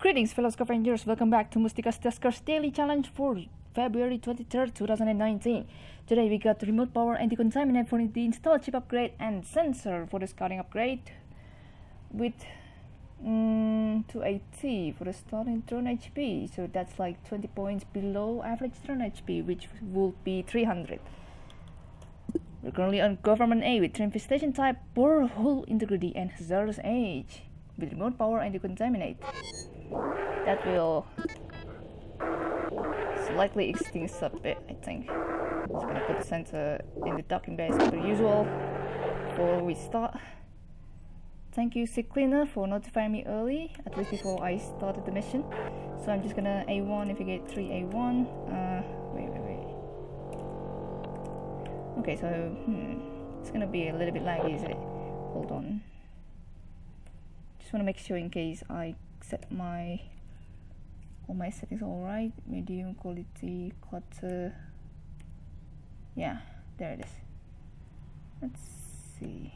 Greetings, fellow scavengers. Welcome back to Mustika's Duskers Daily Challenge for February 23rd, 2019. Today we got remote power anti-contaminant for the install chip upgrade and sensor for the scouting upgrade with mm, 280 for the starting drone HP. So that's like 20 points below average drone HP, which would be 300. We're currently on government A with infestation type, hull integrity, and hazardous age. With remote power and decontaminate. That will slightly extinct a bit, I think. Just gonna put the sensor in the docking as per usual before we start. Thank you, Sick Cleaner, for notifying me early, at least before I started the mission. So I'm just gonna A1 if you get 3 A1. Uh, wait, wait, wait. Okay, so, hmm, it's gonna be a little bit laggy, is it? Hold on. Just wanna make sure in case I set my all my settings alright. Medium quality, clutter. Yeah, there it is. Let's see.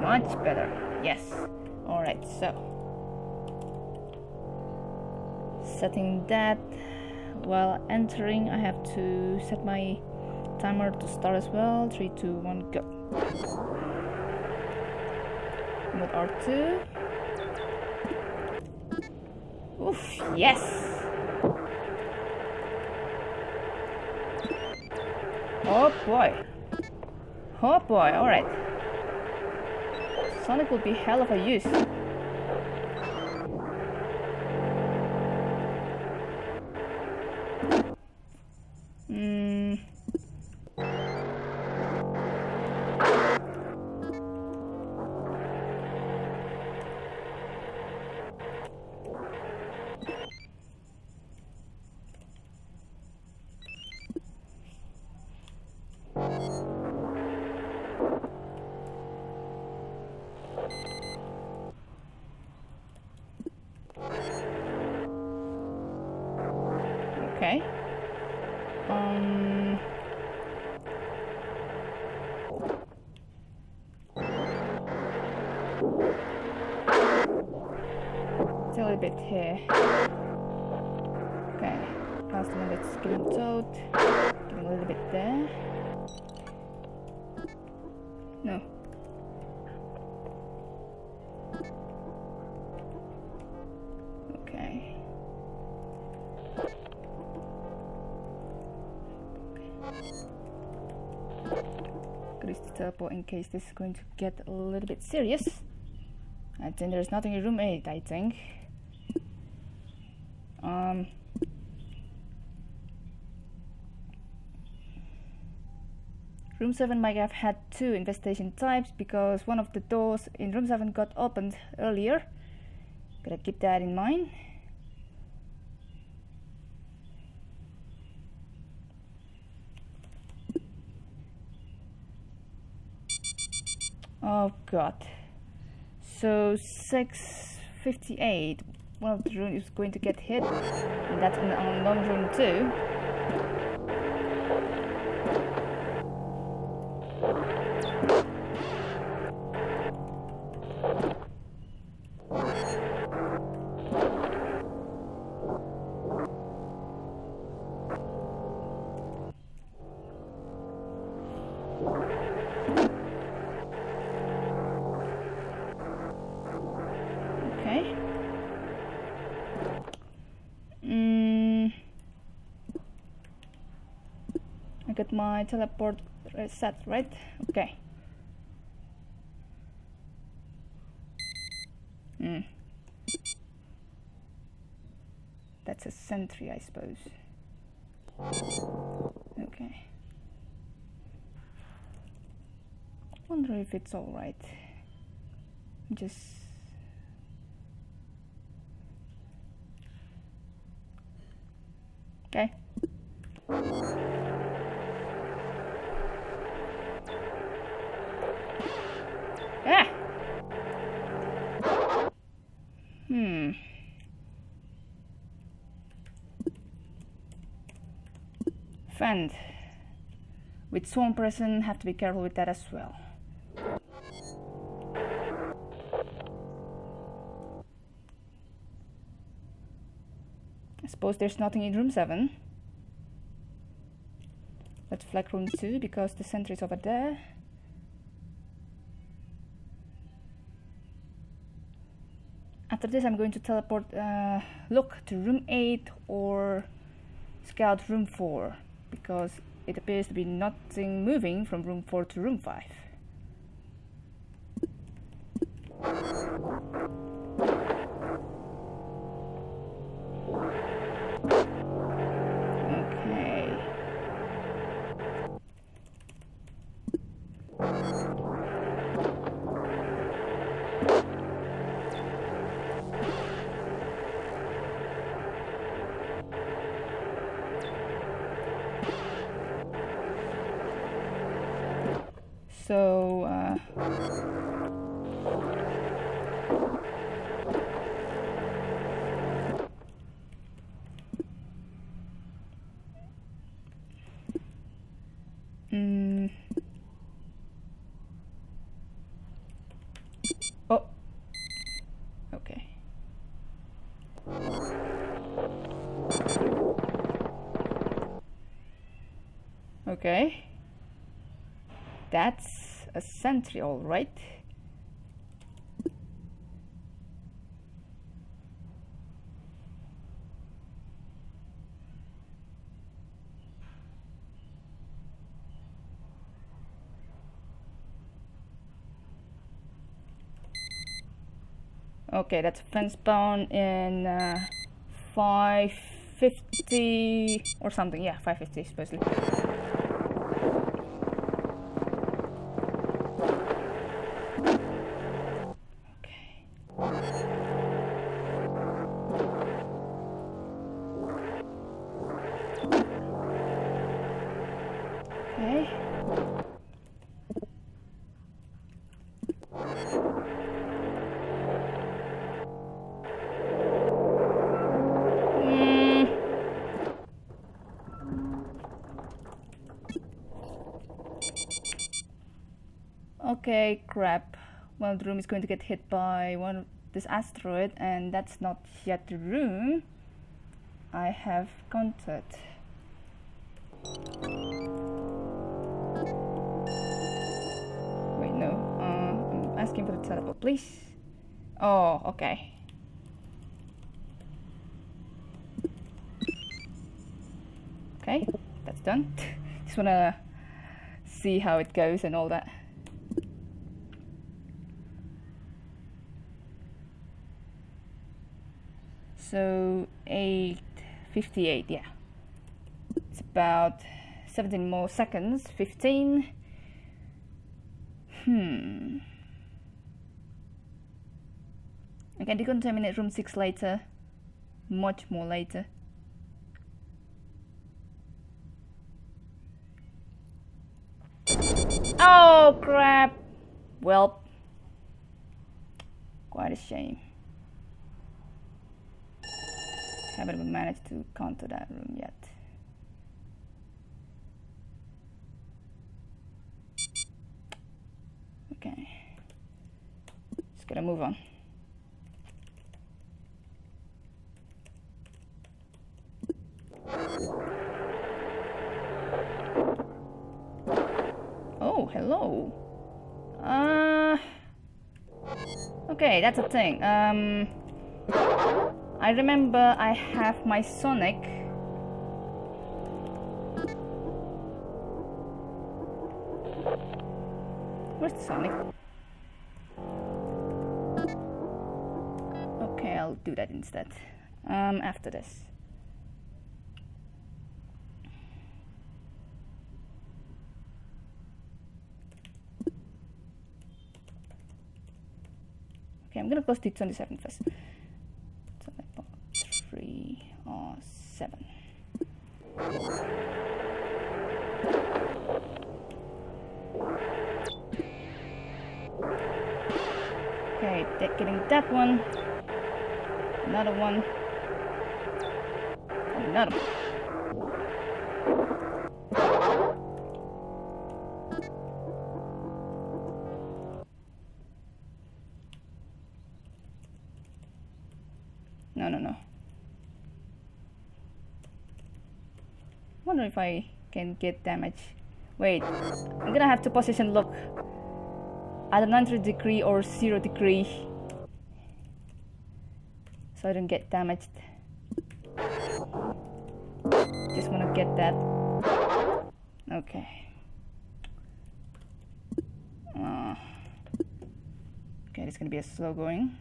Much better. Yes. Alright, so setting that while entering I have to set my timer to start as well 3 2 1 go mode R2 Oof, yes. Oh boy. Oh boy. Alright Sonic will be hell of a use bit here. Okay. Last one that's getting towed. Getting a little bit there. No. Okay. Grease the teleport in case this is going to get a little bit serious. I think there's nothing in room 8, I think. Um, room 7 might have had two infestation types because one of the doors in room 7 got opened earlier. Gotta keep that in mind. Oh god. So 658, one of the rooms is going to get hit, and that's in unknown room too. Okay. Mm. I got my teleport set, right? Okay. Hmm. That's a sentry, I suppose. Okay. Wonder if it's alright. Just Okay. Ah! Hmm. Fend. With swarm present, have to be careful with that as well. Suppose there's nothing in room 7. Let's flag room 2 because the sentry is over there. After this I'm going to teleport, uh, look to room 8 or scout room 4 because it appears to be nothing moving from room 4 to room 5. So, uh, mm, oh, okay. Okay. That's a sentry, all right. Okay, that's fence spawn in uh, 550 or something. Yeah, 550 supposedly. Okay, crap. Well, the room is going to get hit by one of this asteroid, and that's not yet the room I have counted. Wait, no. Uh, I'm asking for the teleport, please. Oh, okay. Okay, that's done. Just wanna see how it goes and all that. So 858 yeah. It's about 17 more seconds 15 hmm. I can decontaminate room 6 later. Much more later. Oh crap. Well quite a shame haven't managed to counter that room yet. Okay, just gotta move on. Oh, hello. Uh, okay, that's a thing. Um, I remember I have my Sonic Where's Sonic? Okay, I'll do that instead. Um, after this. Okay, I'm gonna close the 27 first three or seven. Okay, getting that one. Another one. Another one. Wonder if I can get damage. Wait, I'm gonna have to position look at a 90 degree or 0 degree so I don't get damaged. Just wanna get that. Okay. Uh, okay, it's gonna be a slow going.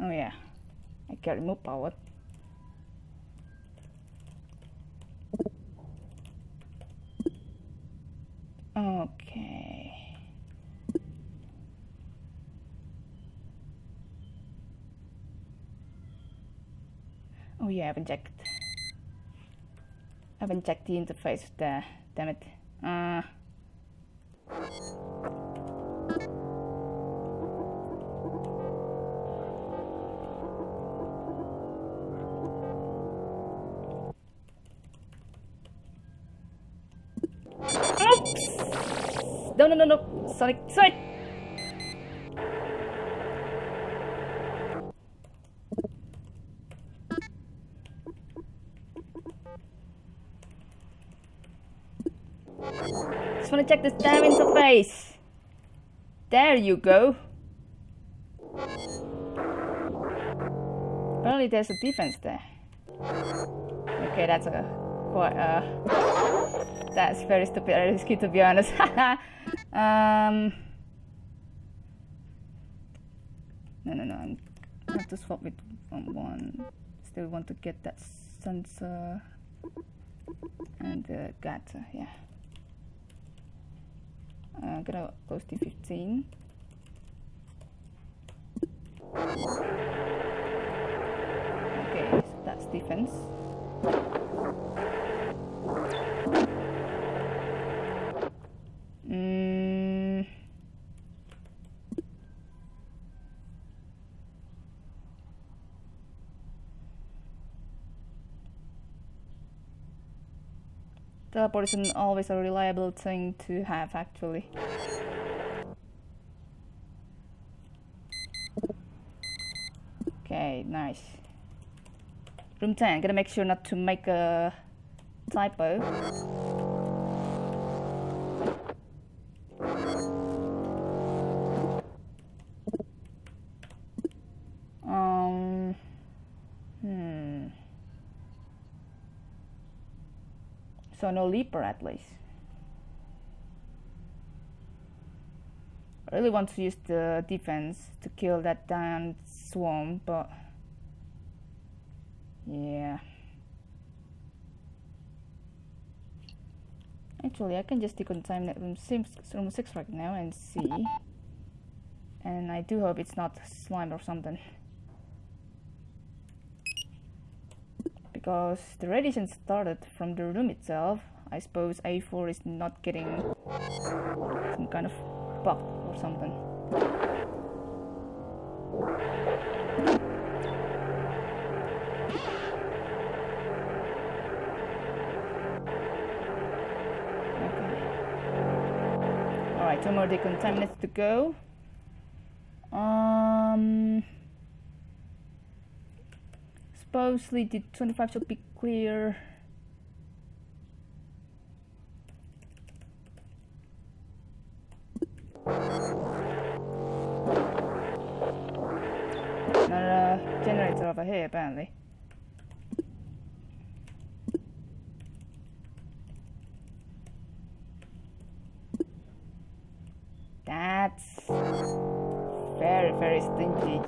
Oh yeah, I can remove power. Okay. Oh yeah, I haven't checked. I haven't checked the interface there. Damn it. Uh. Just wanna check this damn interface. There you go. Apparently there's a defense there. Okay, that's a quite uh that's very stupid and risky to be honest. um No no no I'm have to swap with one. one. Still want to get that sensor and the uh, yeah uh, gonna close to 15 okay so that's defense Teleport isn't always a reliable thing to have actually. Okay, nice. Room 10, gotta make sure not to make a typo. So no leaper at least. I really want to use the defense to kill that damn swarm, but yeah. Actually, I can just decontaminate room six, room 6 right now and see. And I do hope it's not slime or something. Because the radiation started from the room itself. I suppose A4 is not getting some kind of buff or something. Okay. Alright, two more decontaminants to go. Supposedly the 25 should be clear. Another generator over here apparently. That's very very stingy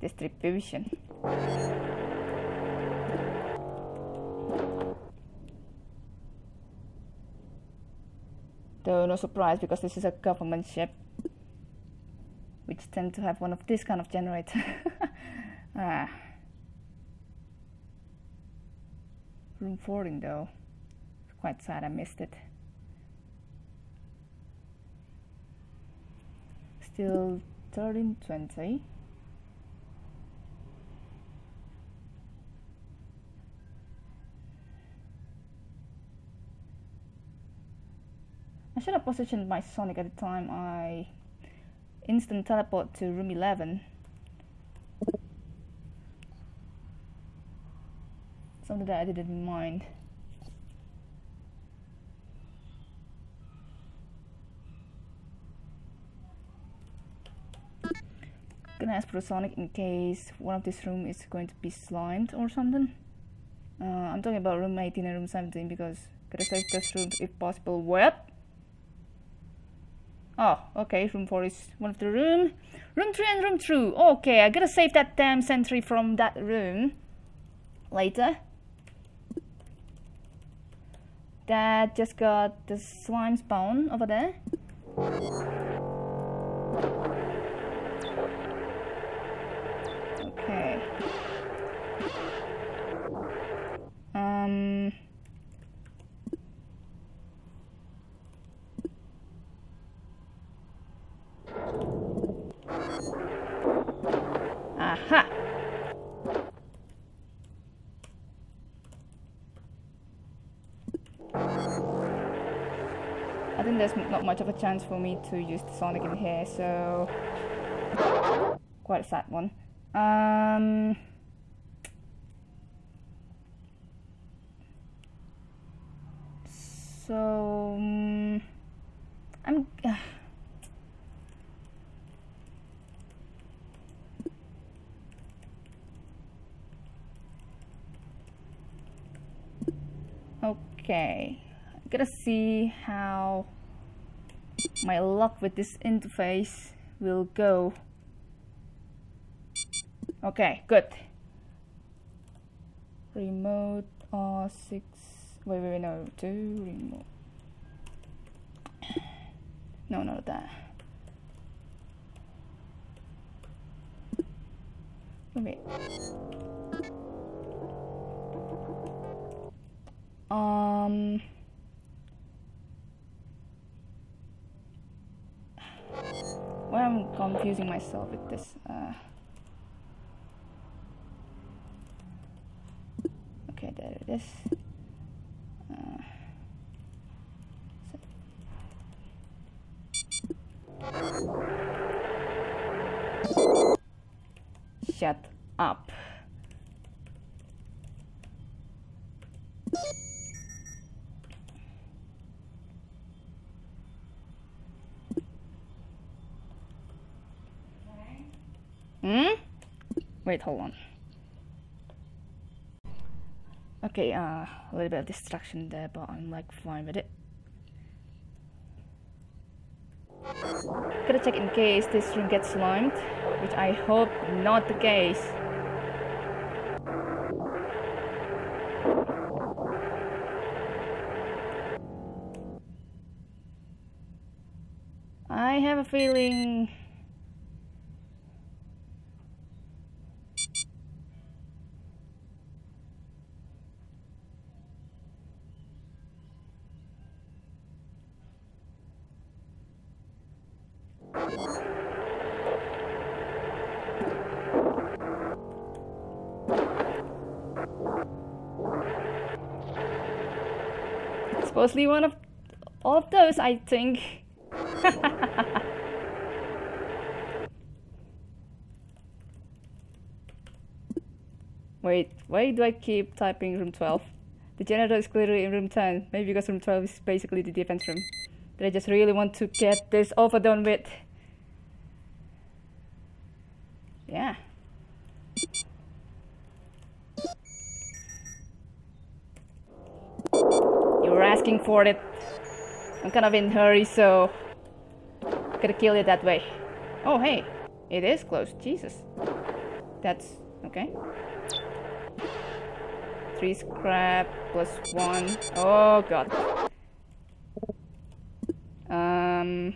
distribution. No surprise because this is a government ship which tend to have one of this kind of generator. ah. Room 14 though. It's quite sad I missed it. Still 1320. I should have positioned my Sonic at the time I instant teleport to room 11. something that I didn't mind. Gonna ask for Sonic in case one of this room is going to be slimed or something. Uh, I'm talking about room 18 and room 17 because gotta save this room if possible. What? Oh, okay, room 4 is one of the room. Room 3 and room 2. Okay, I gotta save that damn sentry from that room later. That just got the slime spawn over there. Okay. Um... Aha! I think there's not much of a chance for me to use the Sonic in here, so... Quite a sad one. Um... So... Um, I'm... Uh, okay gotta see how my luck with this interface will go. Okay good. Remote R6 wait wait wait no two remote. No not that. Wait um why I'm confusing myself with this uh, okay there it is Wait, hold on. Okay, uh, a little bit of distraction there, but I'm like fine with it. Gotta check in case this room gets slimed, which I hope not the case. I have a feeling Supposedly one of all of those, I think. Wait, why do I keep typing room 12? The generator is clearly in room 10, maybe because room 12 is basically the defense room. But I just really want to get this over done with. Yeah. Were asking for it. I'm kind of in hurry, so... Gotta kill it that way. Oh, hey. It is close. Jesus. That's... okay. Three scrap plus one. Oh, God. Um...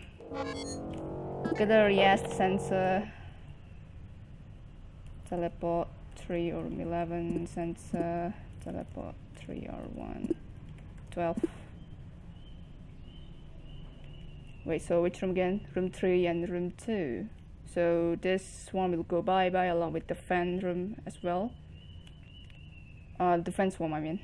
Gotta react sensor. Teleport 3 or 11 sensor. Teleport 3 or 1. 12 wait so which room again? Room 3 and room 2 so this one will go bye bye along with the fan room as well. Uh, the fan swarm I mean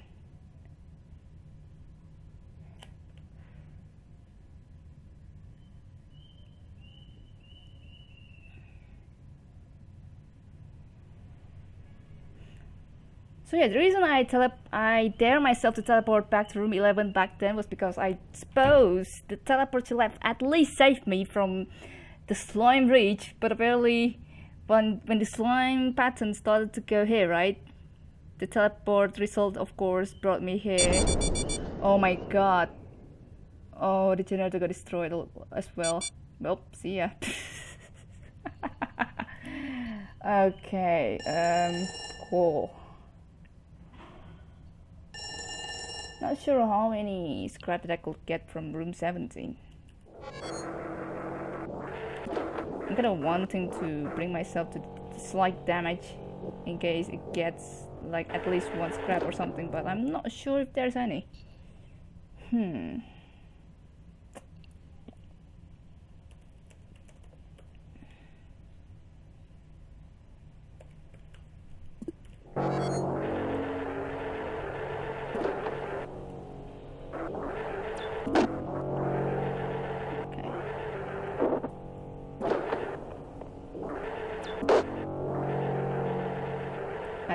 So yeah, the reason I tele I dare myself to teleport back to room 11 back then was because I suppose the teleport to left at least saved me from the slime reach, but apparently when when the slime pattern started to go here, right? The teleport result of course brought me here. Oh my god. Oh, the generator got destroyed as well. Well, see ya. okay, um, cool. Not sure how many scrap that I could get from room 17. I'm kind of wanting to bring myself to slight damage in case it gets like at least one scrap or something, but I'm not sure if there's any. Hmm.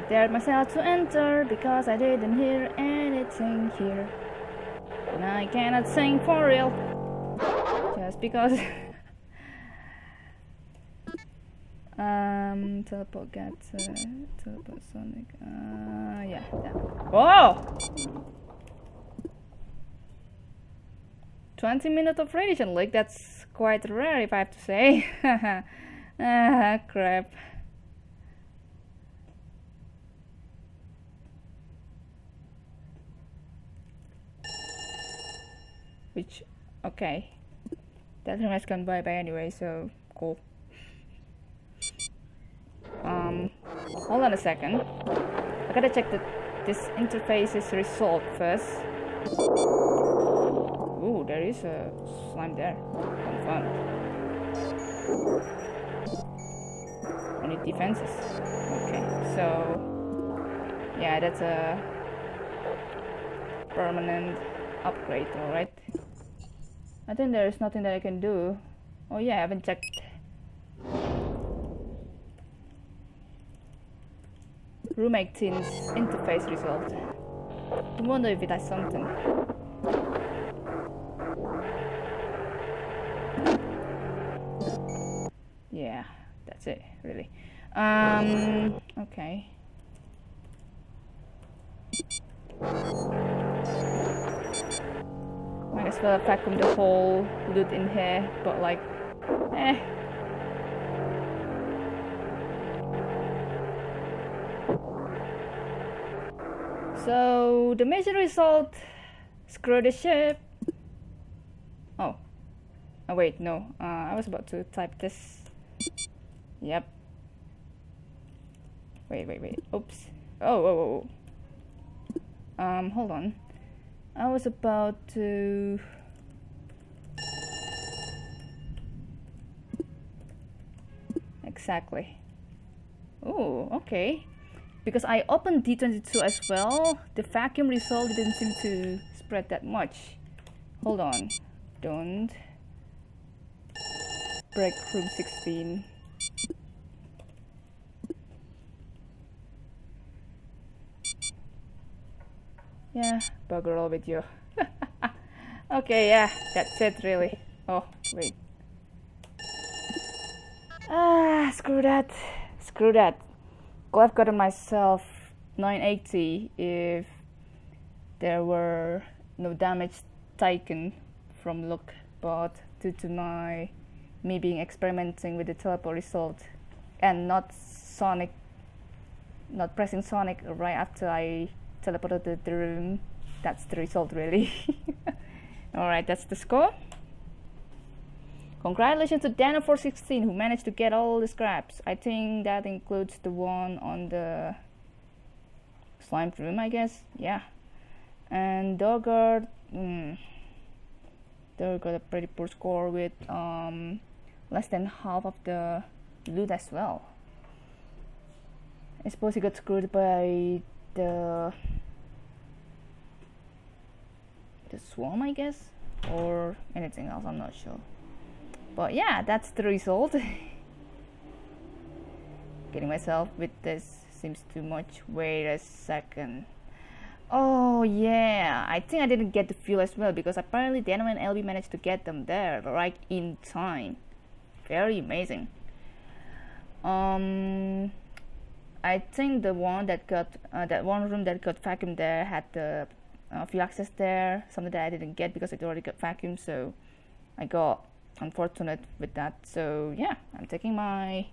Dared myself to enter because I didn't hear anything here. And I cannot sing for real. Just because. um, teleport get uh, teleport Sonic. Uh, yeah, yeah. Whoa! 20 minutes of radiation leak, that's quite rare if I have to say. ah, crap. Which okay. That time has gone by by anyway so cool. Um hold on a second. I gotta check that this interface is resolved first. Ooh, there is a slime there. Confirmed any defenses. Okay so yeah that's a permanent upgrade alright I think there is nothing that I can do. Oh yeah, I haven't checked. Room 18's interface result. I wonder if it has something. Yeah, that's it, really. Um, okay might as well vacuum the whole loot in here, but like, eh. So the mission result, screw the ship. Oh, oh wait, no, uh, I was about to type this. Yep. Wait, wait, wait. Oops. Oh, oh, oh. Um, hold on. I was about to exactly. Oh okay. Because I opened D22 as well the vacuum result didn't seem to spread that much. Hold on. Don't break room 16 Yeah, bugger all with you. okay, yeah, that's it really. Oh, wait. Ah, screw that. Screw that. Have gotten myself 980 if there were no damage taken from look, but due to my me being experimenting with the teleport result and not Sonic, not pressing Sonic right after I teleported to the room. That's the result really. Alright, that's the score. Congratulations to Dano416 who managed to get all the scraps. I think that includes the one on the slime room, I guess. Yeah. And Dorgard, mm, got a pretty poor score with um, less than half of the loot as well. I suppose he got screwed by the the swarm I guess? Or anything else I'm not sure. But yeah that's the result. Getting myself with this seems too much. Wait a second. Oh yeah. I think I didn't get the fuel as well because apparently the and LB managed to get them there right in time. Very amazing. Um I think the one that got uh, that one room that got vacuumed there had the uh, fuel access there something that I didn't get because it already got vacuumed so I got unfortunate with that. So yeah I'm taking my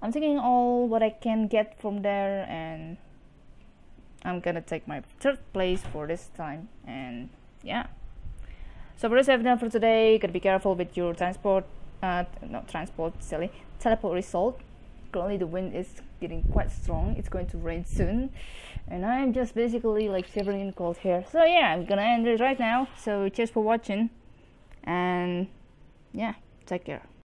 I'm taking all what I can get from there and I'm gonna take my third place for this time and yeah. So for this I've done for today gotta be careful with your transport uh, not transport silly teleport result currently the wind is getting quite strong. It's going to rain soon. And I'm just basically like shivering in cold here. So yeah I'm gonna end it right now. So cheers for watching. And yeah take care